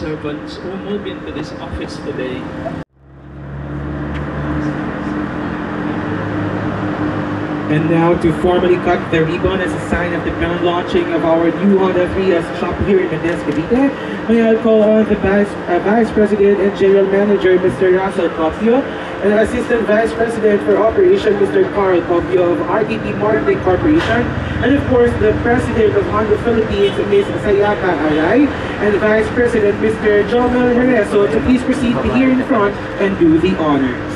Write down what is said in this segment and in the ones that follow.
servants who move into this office today. And now to formally cut the ribbon as a sign of the grand launching of our new Honda 3S shop here in Mendez Cavite, may I call on the Vice, uh, Vice President and General Manager, Mr. Russell Copio, and Assistant Vice President for Operation, Mr. Carl Copio of RKP Marketing Corporation, and of course the President of Honda Philippines, Ms. Sayaka Arai, and Vice President, Mr. Jomel Hereso, to please proceed to here in front and do the honors.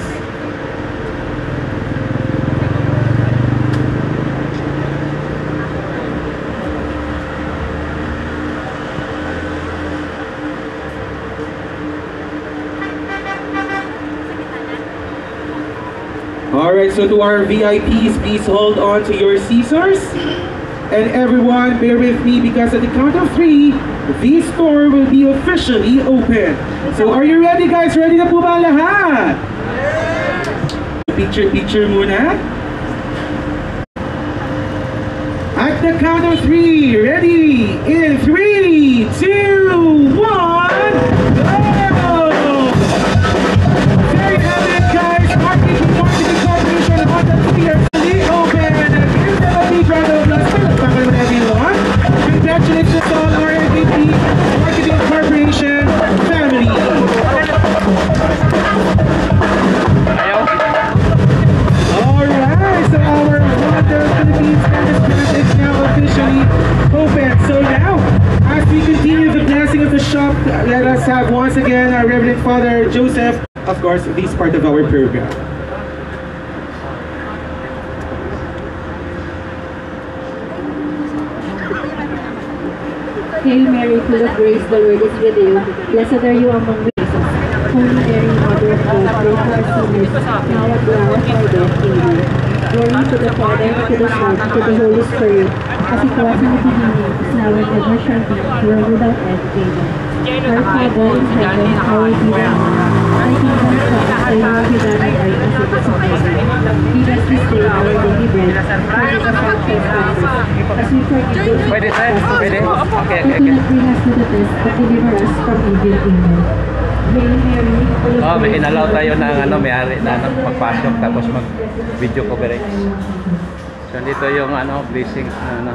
Alright, so to our VIPs, please hold on to your scissors. And everyone, bear with me because at the count of three, the store will be officially open. So are you ready guys? Ready na po ba lahat? Picture, picture muna. At the count of three, ready? In three, two, of our program. Hail Mary, full of grace, the Lord is with you. Blessed are you among women. Holy Mary, Mother of God, pray for us sinners, now at the hour of our death. Amen. Glory to the Father, to the Son, to the Holy Spirit, as it was in the beginning, is now, and ever shall be, world without end. Amen. Our Father in heaven, hallowed be thy name. Pwede sir? Pwede? Okay, okay, okay. Bring us to pag-deliver us from evil kingdom. Oh, may inalaw tayo ng ano, may ari na ano, magpasok tapos mag video coverage. So dito yung ano, blessings na ano.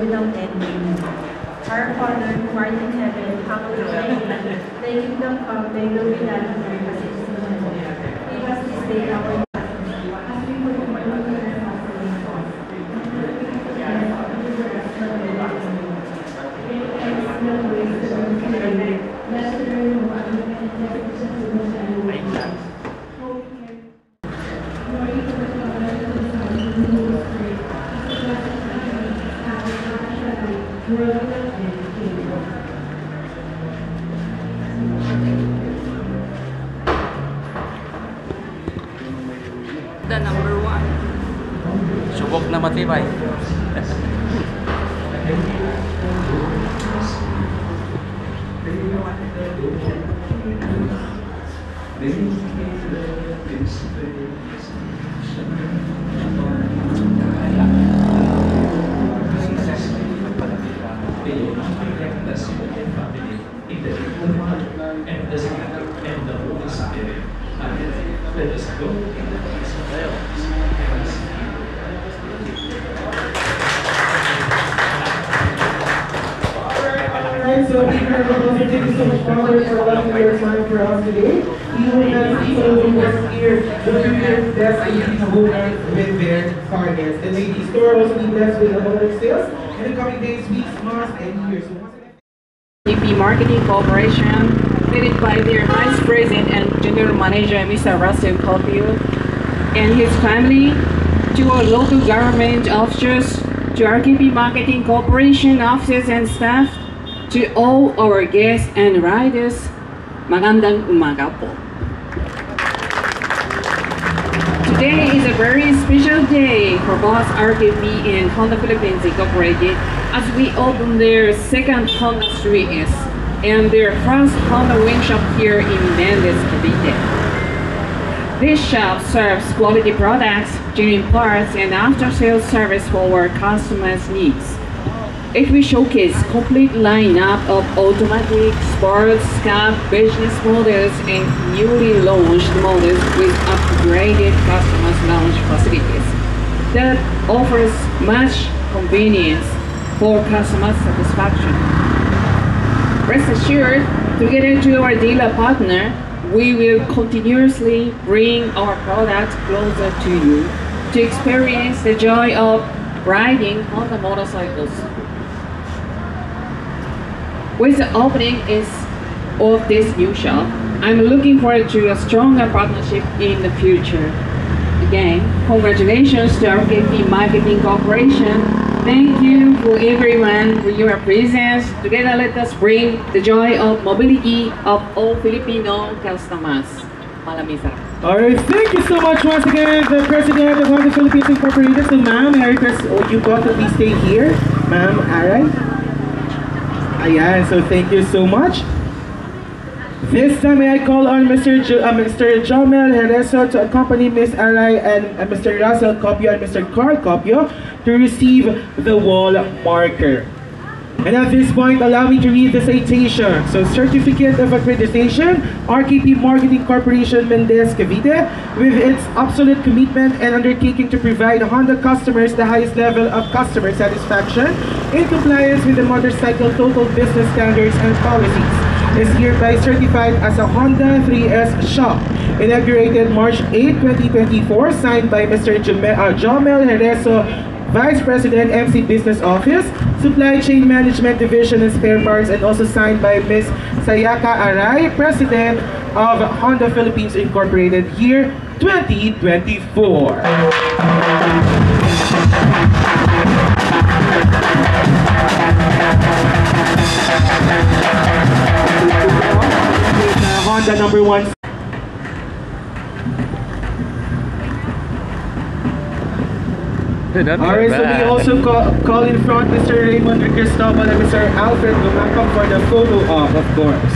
Be, world without Our Father, who art in heaven, hallowed be thy name. Thy kingdom come, thy will be done on earth as it is in heaven. Give us this day our daily bread, as we forgive those who trespass against us. And do not bring us to test, but deliver us from evil. Amen. Hail Mary, full of grace, the Lord is with you. Blessed are you among women, and blessed is the fruit of thy womb, Jesus. Holy Mary, Glory to the Father, to the Son, and to the Holy Spirit, as it was in the beginning, is now, and ever shall be, world without end. Amen. The number one. Subok na matibay. Alright, so big round of applause and thank you so much, Father, for allowing your time for us today. Even as people who was here, the previous destiny to women with their targets. And may the store also be blessed with abundant sales in the coming days, weeks, EP Marketing Corporation, led by their Vice President and General Manager, Mr. Russell Copio, and his family, to our local government officers, to RKP Marketing Corporation officers and staff, to all our guests and riders, magandang umaga po. Today is a very special day for both RKP and Honda Philippines Incorporated as we open their second Honda 3S and their first Honda wing shop here in Mendez, Cavite. This shop serves quality products, genuine parts, and after-sales service for our customers' needs. It will showcase complete lineup of automatic, sports, cab, business models, and newly launched models with upgraded customers lounge facilities that offers much convenience for customer satisfaction. Rest assured, together to our dealer partner, we will continuously bring our products closer to you to experience the joy of riding on the motorcycles. With the opening is of this new shop, I'm looking forward to a stronger partnership in the future. Again, congratulations to RKP Marketing Corporation. Thank you for everyone for your presence. Together, let us bring the joy of mobility of all Filipino customers. Salamat. Alright, thank you so much once again, the President of Honda Philippines Incorporated. So ma'am, I request oh, you both to please stay here. Ma'am, alright? Ayan, so thank you so much. This time may I call on Mr. Jo, uh, Mr. Jomel Hereso to accompany Ms. Arai and uh, Mr. Russell Copio and Mr. Carl Copio to receive the wall marker. And at this point, allow me to read the citation. So, Certificate of Accreditation, RKP Marketing Corporation Mendez Cavite, with its absolute commitment and undertaking to provide Honda customers the highest level of customer satisfaction in compliance with the motorcycle total business standards and policies, is hereby certified as a Honda 3S shop. Inaugurated March 8, 2024, signed by Mr. Jome- uh, Jomel Hereso, Vice President, MC Business Office, Supply Chain Management Division and Spare Parts, and also signed by Ms. Sayaka Arai, President of Honda Philippines Incorporated, year 2024. Uh, number one Alright, so we also call, call in front Mr. Raymond Cristobal and Mr. Alfred Lumacong for the photo op, of course.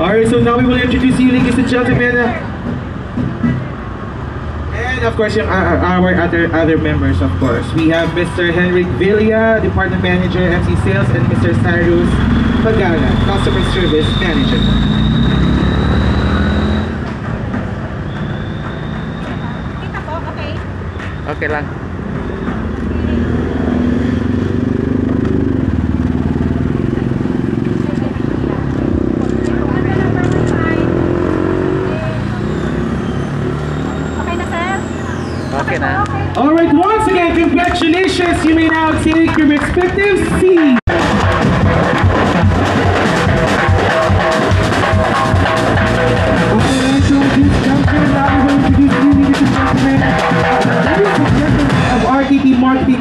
Alright, so now we will introduce you, ladies and gentlemen. And of course, yung, our, our other other members, of course. We have Mr. Henrik Villa, Department Manager, MC Sales, and Mr. Cyrus Pagana, Customer Service Manager. Okay lang. Okay na. Alright, once again, congratulations! You may now take your respective seats.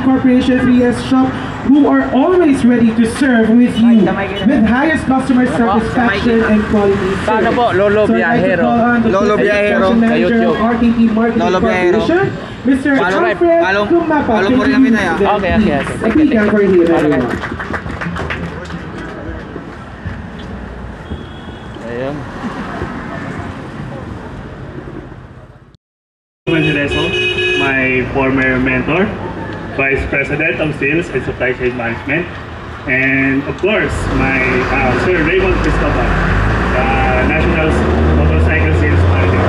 Corporation 3S Shop, who are always ready to serve with you with highest customer satisfaction and quality Paano service. po, Lolo So I'd like to Biyahero? call on the Lolo Biyahero. Expansion Manager Sa of YouTube. RKP Marketing Lolo Biyahero. Corporation, Mr. Follow- Alfred follow- Kumapa. follow Can po rin you kami na yan. then Okay, okay, please okay. Speak out for him, everyone. Ayun. Manjireso, my former mentor, Vice President of Sales and Supply Chain Management, and of course, my uh, Sir Raymond Cristobal, uh, National Motorcycle Sales Manager,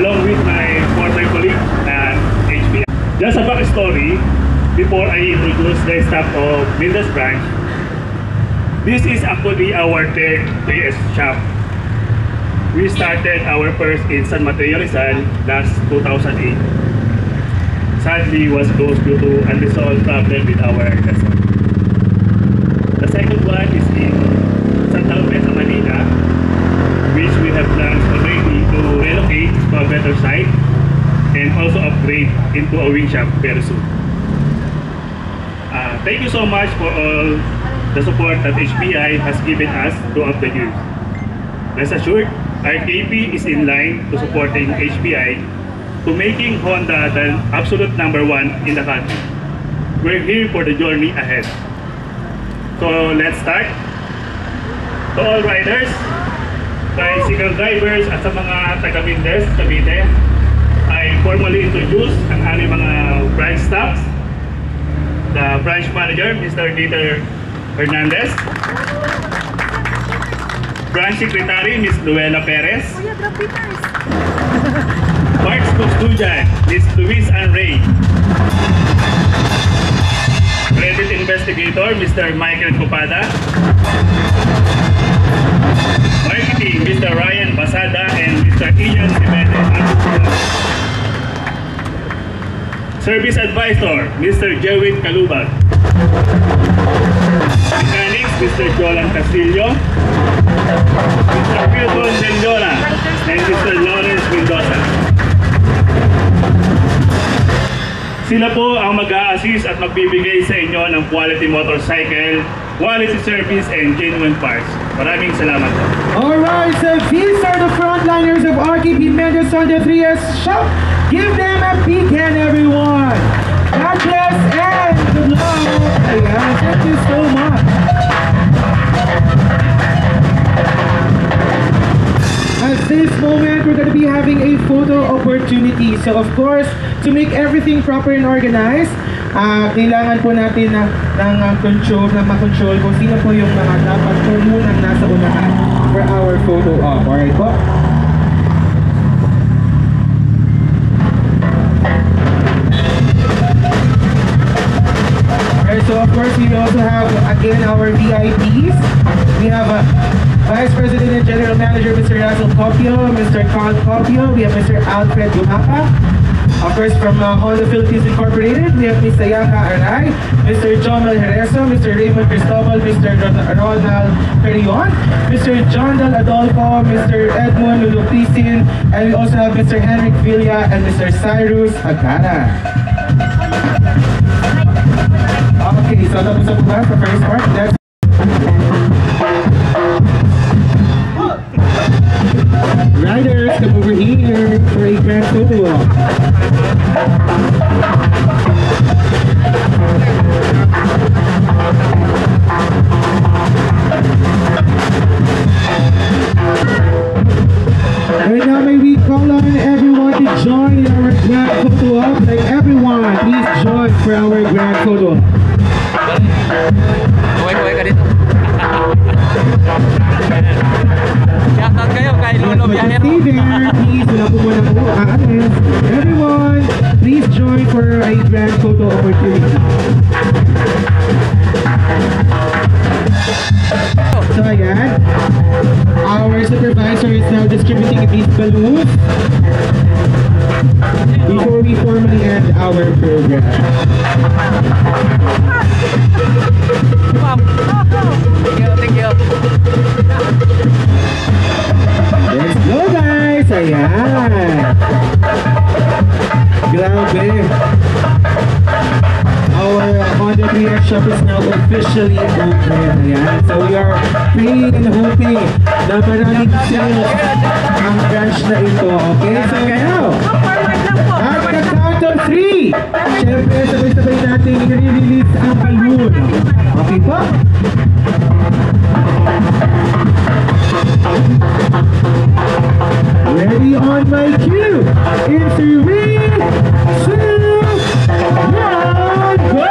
along with my former colleague at HBI. Just a backstory, before I introduce the staff of Linda's branch, this is actually our third 3S shop we started our first in San Mateo Rizal last 2008. Sadly, was closed due to unresolved problem with our customer. The second one is in Santa Mesa, Manila, which we have plans already to relocate to a better site and also upgrade into a wing shop very soon. uh, thank you so much for all the support that HPI has given us throughout the years. Rest assured, RKP is in line to supporting HPI to making Honda the absolute number one in the country. We're here for the journey ahead. So let's start. To all riders, tricycle drivers at sa mga taga-Mindes, Cavite, I formally introduce ang aming mga branch staffs. The branch manager, Mr. Dieter Hernandez. Branch secretary, Ms. Luella Perez. Parts custodian, Ms. Luis Ann Ray. Credit investigator, Mr. Michael Copada. Marketing, Mr. Ryan Basada and Mr. Ian Jimenez. Service Advisor, Mr. Jerwin Kalubag. Mechanics, Mr. Jolan Castillo. Mr. Pilton Mendiola and Mr. Lawrence Mendoza. Sila po ang mag-a-assist at magbibigay sa inyo ng quality motorcycle, quality service, and genuine parts. Maraming salamat po. Alright, so these are the frontliners of RKP Mendes on the 3S shop. Give them a big hand, everyone. God bless and good luck. Thank you so much. This moment, we're to be having a photo opportunity. So of course, to make everything proper and organized, ah kailangan po natin na, ng ah, control, na makontrol kung sino po yung mga dapat po munang nasa unahan for our photo op. Alright po? So of course, we also have again our VIPs. We have uh, Vice President and General Manager Mr. Russell Copio, Mr. Carl Copio, we have Mr. Alfred Gumapa. Of course, from uh, Honda Philippines Incorporated, we have Ms. Sayaka Arai, Mr. Jomel Hereso, Mr. Raymond Cristobal, Mr. Ron- Ronald Perion, Mr. John Del Adolfo, Mr. Edmond Lulupisin, and we also have Mr. Henrik Villa and Mr. Cyrus Agara. Okay, so po ba sa first part? Come over here for a grand photo. Right now, may we call on everyone to join in our grand photo op. Like everyone, please join for our grand photo op. Kuhay-kuhay ka dito. Shoutout kayo kay Lolo Yes, Everyone, please join for a grand photo opportunity. So ayan, our supervisor is now distributing these balloons before we formally end our program. Ayan! Grabe! Our Honda 3X shop is now officially open. Ayan. So we are praying and hoping na maraming sales ang branch na ito. Okay? So now, at the count of three, syempre sabay-sabay natin i-release ang balloon. Okay po? Ready on my cue. In three, two, one, go!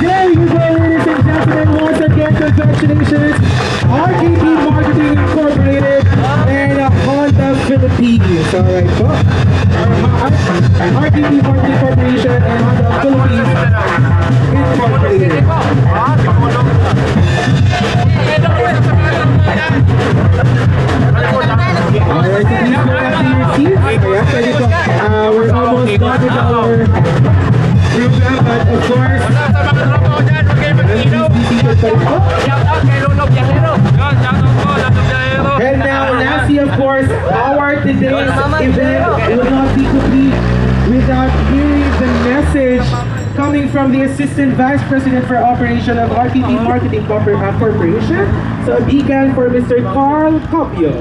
There you go, ladies and gentlemen. Once again, congratulations, RKP Marketing Incorporated uh, Honda Philippines. All right, po. Uh, RKP Marketing Corporation and Honda Philippines Incorporated. Alright, please go back to your seats. Kaya pwede uh, we're almost done with our program, but of course, please be seated pa rin po. Now, of course, our today's event will not be complete without hearing the message coming from the Assistant Vice President for Operation of RKP Marketing uh, Corporation. So a beacon for Mr. Carl Copio.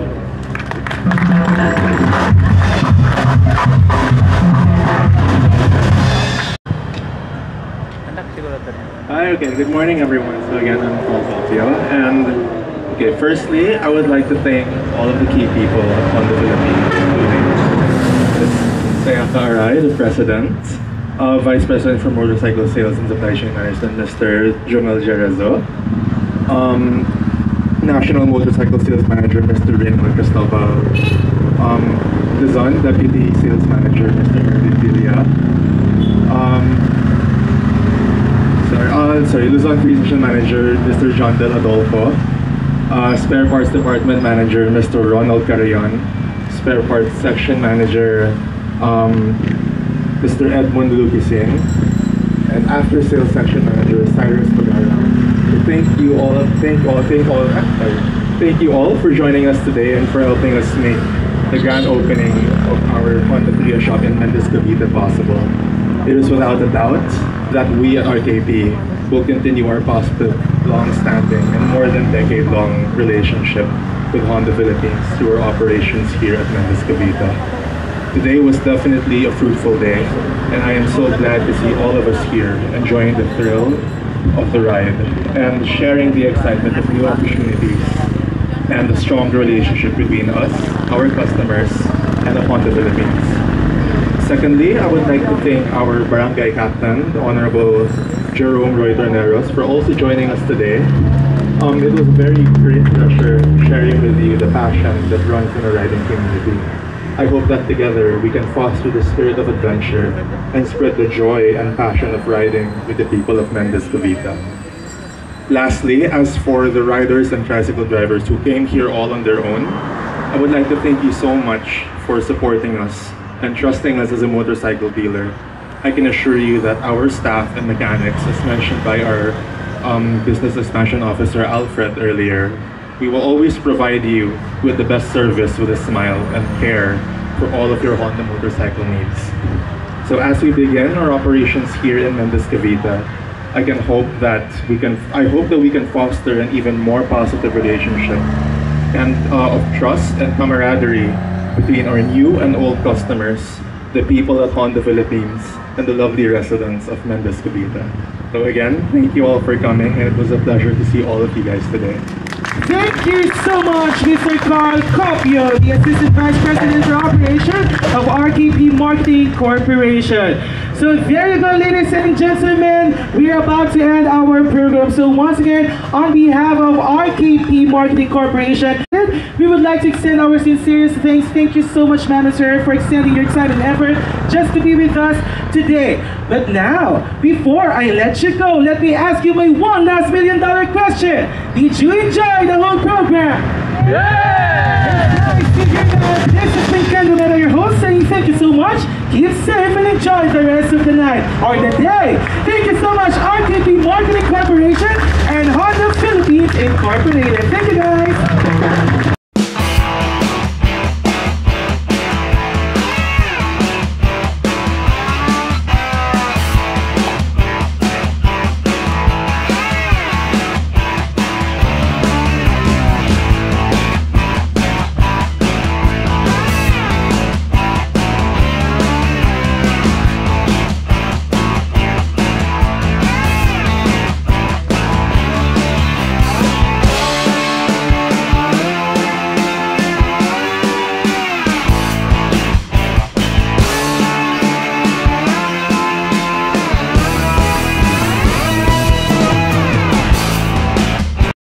Anak siguro ito. Hi, okay, good morning everyone. So again, I'm Paul Salcio, and okay, firstly, I would like to thank all of the key people on the Philippines, including Ms. Sayaka the President, uh, Vice President for Motorcycle Sales and Supply Chain Management, Mr. Jomel Jerezo, um, National Motorcycle Sales Manager, Mr. Raymond Cristobal, um, Luzon Deputy Sales Manager, Mr. Erwin Villa, um, Sorry, uh, sorry, Luzon Acquisition Manager, Mr. John Del Adolfo. Uh, Spare Parts Department Manager, Mr. Ronald Carrion. Spare Parts Section Manager, um, Mr. Edmund Lupisin. And After Sales Section Manager, Cyrus Pagara. So thank you all, thank all, thank all, ah. Thank you all for joining us today and for helping us make the grand opening of our Honda Tria shop in Mendez Cavite possible. It is without a doubt that we at RKP will continue our positive, long-standing, and more than decade-long relationship with Honda Philippines through our operations here at Mendez Cavite. Today was definitely a fruitful day, and I am so glad to see all of us here enjoying the thrill of the ride and sharing the excitement of new opportunities and the strong relationship between us, our customers, and the Honda Philippines. Secondly, I would like to thank our barangay captain, the Honorable Jerome Roy Torneros, for also joining us today. Um, it was a very great pleasure sharing with you the passion that runs in the riding community. I hope that together we can foster the spirit of adventure and spread the joy and passion of riding with the people of Mendez Cavite. Lastly, as for the riders and tricycle drivers who came here all on their own, I would like to thank you so much for supporting us and trusting us as a motorcycle dealer. I can assure you that our staff and mechanics, as mentioned by our um, business expansion officer Alfred earlier, we will always provide you with the best service with a smile and care for all of your Honda motorcycle needs. So as we begin our operations here in Mendez Cavite, I can hope that we can I hope that we can foster an even more positive relationship and uh, of trust and camaraderie between our new and old customers, the people at Honda Philippines, and the lovely residents of Mendez Cavite. So again, thank you all for coming, and it was a pleasure to see all of you guys today. Thank you so much, Mr. Carl Copio, the Assistant Vice President for Operation of RKP Marketing Corporation. So there you go, ladies and gentlemen. We are about to end our program. So once again, on behalf of RKP Marketing Corporation, we would like to extend our sincerest thanks. Thank you so much, sir, for extending your time and effort just to be with us today. But now, before I let you go, let me ask you my one last million dollar question. Did you enjoy the whole program? It This is Pink Candleman, your host, saying thank you so much. Keep safe and enjoy the rest of the night or the day. Thank you so much, RKP Marketing Corporation and Honda Philippines Incorporated. Thank you, guys.